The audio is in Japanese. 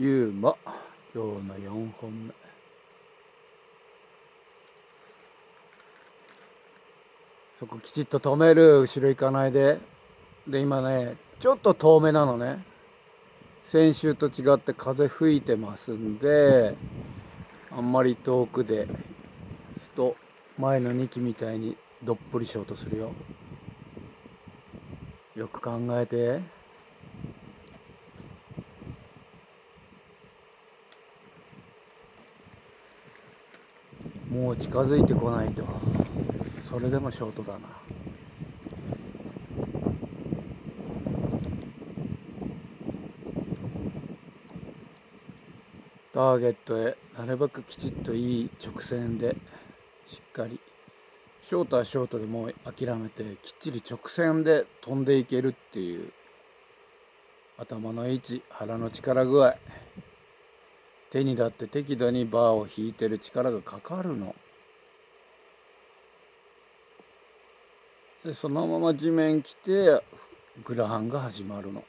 ゆうま今日の4本目。そこきちっと止める。後ろ行かないで。で今ねちょっと遠めなのね。先週と違って風吹いてますんであんまり遠くですと前の2機みたいにどっぷりショートするよ。よく考えて。もう近づいてこないと。それでもショートだな。ターゲットへなるべくきちっといい直線でしっかり。ショートはショートでもう諦めてきっちり直線で飛んでいけるっていう頭の位置腹の力具合。手にだって適度にバーを引いてる力がかかるの。で、そのまま地面来て、グラハンが始まるの。